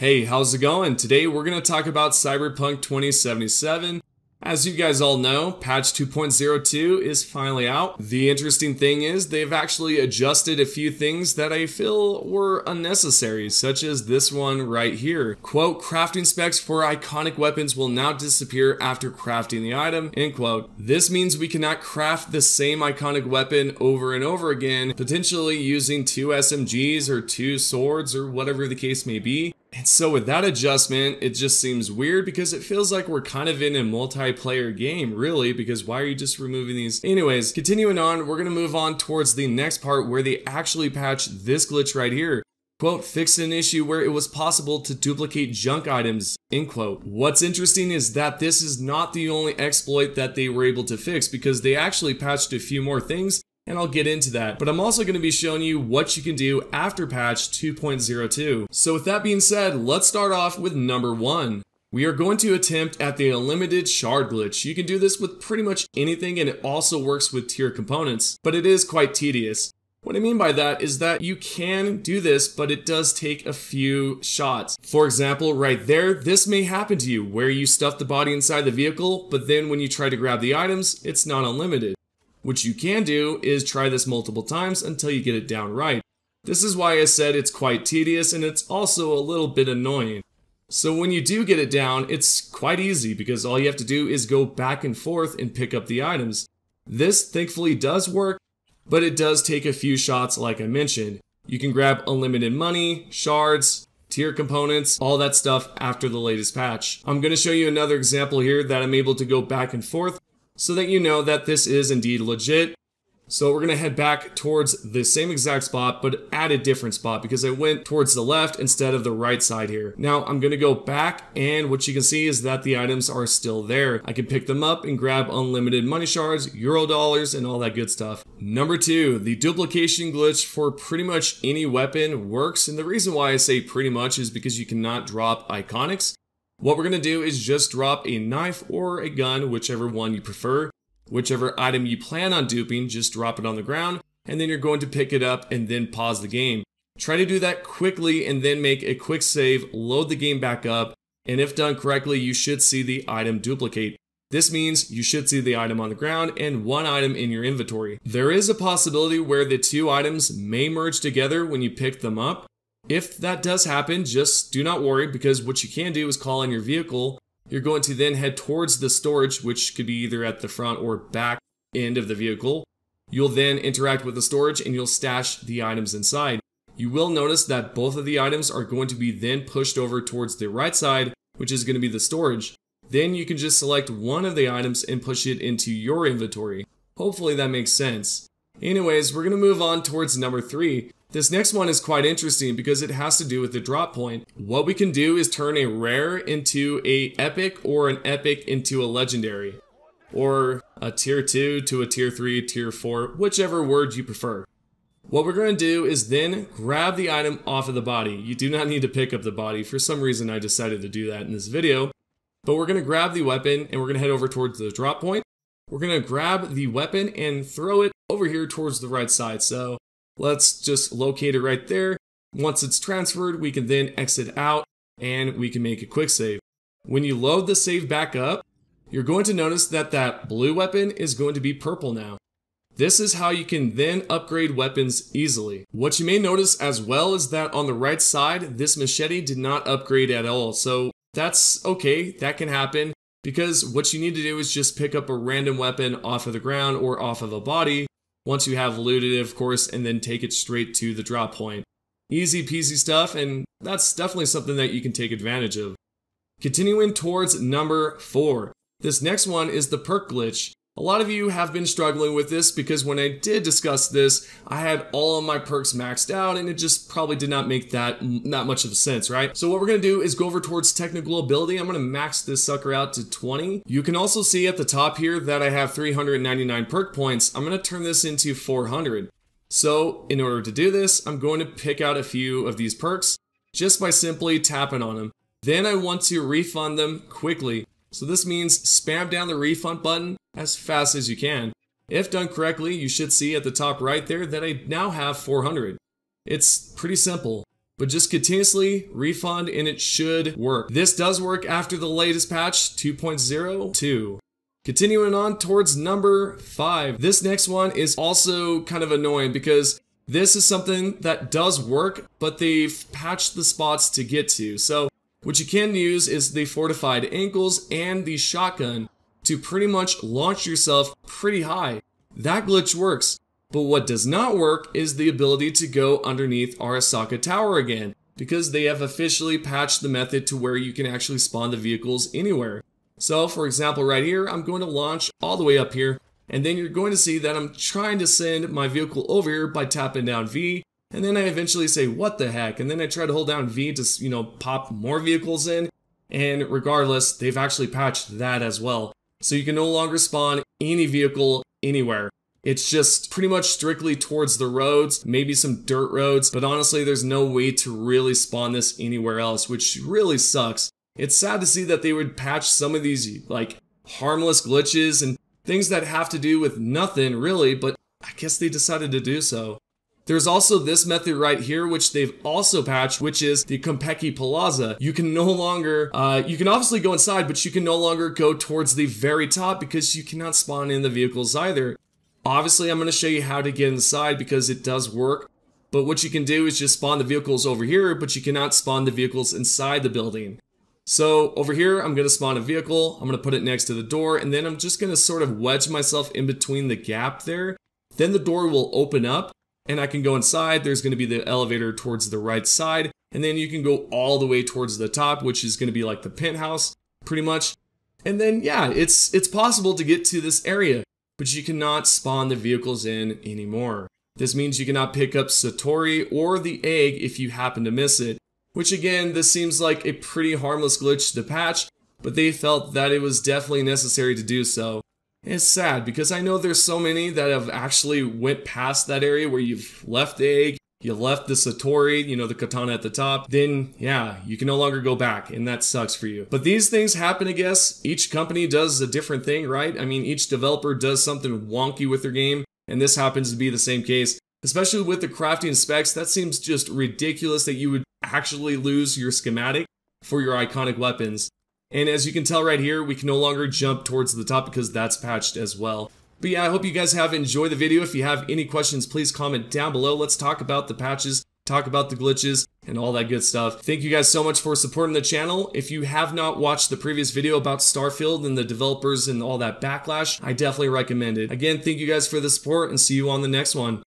Hey, how's it going? Today we're going to talk about Cyberpunk 2077. As you guys all know, patch 2.02 is finally out. The interesting thing is they've actually adjusted a few things that I feel were unnecessary, such as this one right here. Quote, crafting specs for iconic weapons will now disappear after crafting the item, end quote. This means we cannot craft the same iconic weapon over and over again, potentially using two SMGs or two swords or whatever the case may be. And so with that adjustment, it just seems weird because it feels like we're kind of in a multiplayer game, really, because why are you just removing these? Anyways, continuing on, we're gonna move on towards the next part where they actually patch this glitch right here. Quote, fixed an issue where it was possible to duplicate junk items, end quote. What's interesting is that this is not the only exploit that they were able to fix because they actually patched a few more things and I'll get into that. But I'm also going to be showing you what you can do after patch 2.02. So with that being said, let's start off with number one. We are going to attempt at the unlimited shard glitch. You can do this with pretty much anything and it also works with tier components, but it is quite tedious. What I mean by that is that you can do this, but it does take a few shots. For example, right there, this may happen to you where you stuff the body inside the vehicle, but then when you try to grab the items, it's not unlimited. What you can do is try this multiple times until you get it down right. This is why I said it's quite tedious and it's also a little bit annoying. So when you do get it down, it's quite easy because all you have to do is go back and forth and pick up the items. This thankfully does work, but it does take a few shots like I mentioned. You can grab unlimited money, shards, tier components, all that stuff after the latest patch. I'm going to show you another example here that I'm able to go back and forth so that you know that this is indeed legit. So we're to head back towards the same exact spot, but at a different spot because I went towards the left instead of the right side here. Now I'm to go back and what you can see is that the items are still there. I can pick them up and grab unlimited money shards, euro dollars, and all that good stuff. Number two, the duplication glitch for pretty much any weapon works. And the reason why I say pretty much is because you cannot drop iconics. What we're going to do is just drop a knife or a gun, whichever one you prefer. Whichever item you plan on duping, just drop it on the ground, and then you're going to pick it up and then pause the game. Try to do that quickly and then make a quick save, load the game back up, and if done correctly, you should see the item duplicate. This means you should see the item on the ground and one item in your inventory. There is a possibility where the two items may merge together when you pick them up, if that does happen, just do not worry because what you can do is call in your vehicle. You're going to then head towards the storage, which could be either at the front or back end of the vehicle. You'll then interact with the storage and you'll stash the items inside. You will notice that both of the items are going to be then pushed over towards the right side, which is going to be the storage. Then you can just select one of the items and push it into your inventory. Hopefully that makes sense. Anyways, we're going to move on towards number three. This next one is quite interesting because it has to do with the drop point. What we can do is turn a rare into a epic or an epic into a legendary. Or a tier 2 to a tier 3, tier 4, whichever word you prefer. What we're going to do is then grab the item off of the body. You do not need to pick up the body. For some reason I decided to do that in this video. But we're going to grab the weapon and we're going to head over towards the drop point. We're going to grab the weapon and throw it over here towards the right side. So Let's just locate it right there. Once it's transferred, we can then exit out and we can make a quick save. When you load the save back up, you're going to notice that that blue weapon is going to be purple now. This is how you can then upgrade weapons easily. What you may notice as well is that on the right side, this machete did not upgrade at all. So that's okay, that can happen because what you need to do is just pick up a random weapon off of the ground or off of a body once you have looted it, of course, and then take it straight to the drop point. Easy peasy stuff, and that's definitely something that you can take advantage of. Continuing towards number 4. This next one is the perk glitch. A lot of you have been struggling with this because when I did discuss this, I had all of my perks maxed out and it just probably did not make that not much of a sense, right? So what we're to do is go over towards technical ability. I'm to max this sucker out to 20. You can also see at the top here that I have 399 perk points. I'm to turn this into 400. So in order to do this, I'm going to pick out a few of these perks just by simply tapping on them. Then I want to refund them quickly. So this means spam down the refund button as fast as you can. If done correctly, you should see at the top right there that I now have 400. It's pretty simple. but just continuously refund and it should work. This does work after the latest patch 2.02. Continuing on towards number 5. This next one is also kind of annoying because this is something that does work, but they've patched the spots to get to. So what you can use is the fortified ankles and the shotgun to pretty much launch yourself pretty high. That glitch works, but what does not work is the ability to go underneath Arasaka Tower again, because they have officially patched the method to where you can actually spawn the vehicles anywhere. So for example right here, I'm going to launch all the way up here, and then you're going to see that I'm trying to send my vehicle over here by tapping down V, and then I eventually say, what the heck? And then I try to hold down V to, you know, pop more vehicles in, and regardless, they've actually patched that as well. So you can no longer spawn any vehicle anywhere. It's just pretty much strictly towards the roads, maybe some dirt roads, but honestly, there's no way to really spawn this anywhere else, which really sucks. It's sad to see that they would patch some of these, like, harmless glitches and Things that have to do with nothing really, but I guess they decided to do so. There's also this method right here, which they've also patched, which is the Konpeki Plaza. You can no longer, uh, you can obviously go inside, but you can no longer go towards the very top because you cannot spawn in the vehicles either. Obviously, I'm going to show you how to get inside because it does work. But what you can do is just spawn the vehicles over here, but you cannot spawn the vehicles inside the building. So over here, I'm going to spawn a vehicle. I'm going to put it next to the door, and then I'm just going to sort of wedge myself in between the gap there. Then the door will open up, and I can go inside. There's going to be the elevator towards the right side, and then you can go all the way towards the top, which is going to be like the penthouse, pretty much. And then, yeah, it's, it's possible to get to this area, but you cannot spawn the vehicles in anymore. This means you cannot pick up Satori or the egg if you happen to miss it, which again, this seems like a pretty harmless glitch to patch, but they felt that it was definitely necessary to do so. It's sad because I know there's so many that have actually went past that area where you've left the egg, you left the Satori, you know, the katana at the top, then yeah, you can no longer go back and that sucks for you. But these things happen, I guess. Each company does a different thing, right? I mean, each developer does something wonky with their game, and this happens to be the same case. Especially with the crafting specs, that seems just ridiculous that you would actually lose your schematic for your iconic weapons. And as you can tell right here, we can no longer jump towards the top because that's patched as well. But yeah, I hope you guys have enjoyed the video. If you have any questions, please comment down below. Let's talk about the patches, talk about the glitches, and all that good stuff. Thank you guys so much for supporting the channel. If you have not watched the previous video about Starfield and the developers and all that backlash, I definitely recommend it. Again, thank you guys for the support and see you on the next one.